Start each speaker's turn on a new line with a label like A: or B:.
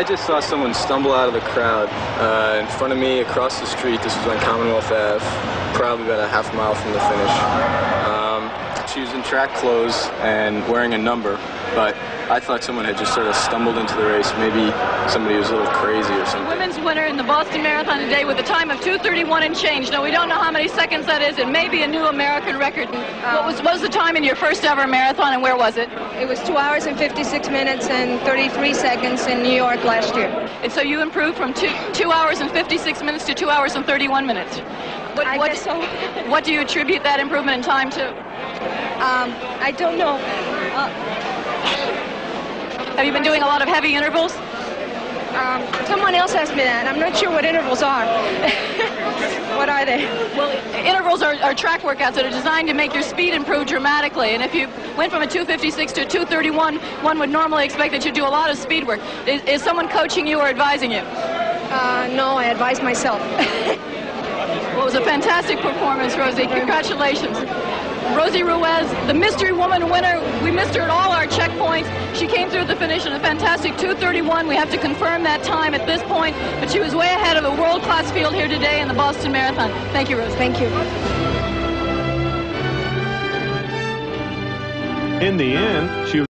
A: I just saw someone stumble out of the crowd uh, in front of me across the street. This was on Commonwealth Ave, probably about a half mile from the finish. Um, she was in track clothes and wearing a number, but I thought someone had just sort of stumbled into the race. Maybe somebody was a little crazy or something.
B: Women's winner in the Boston Marathon today with a time of 2:31 and change. Now we don't know how many seconds that is. It may be a new American record. what was what was the time in your first ever marathon, and where was it?
C: It was two hours and 56 minutes and 33 seconds in New York last year.
B: And so you improved from two two hours and 56 minutes to two hours and 31 minutes. What,
C: I
B: what,
C: guess so.
B: what do you attribute that improvement in time to?
C: Um, I don't know. Uh,
B: Have you been doing a lot of heavy intervals?
C: um, someone else asked me that. I'm not sure what intervals are. what are they?
B: Well, intervals are, are track workouts that are designed to make your speed improve dramatically. And if you went from a 256 to a 231, one would normally expect that you'd do a lot of speed work. Is, is someone coaching you or advising you?
C: Uh, no, I advise myself.
B: Well, it was a fantastic performance, Rosie. Congratulations. Rosie Ruiz, the mystery woman winner. We missed her at all our checkpoints. She came through the finish in a fantastic 231. We have to confirm that time at this point, but she was way ahead of the world-class field here today in the Boston Marathon. Thank you, Rosie.
C: Thank you.
D: In the end, she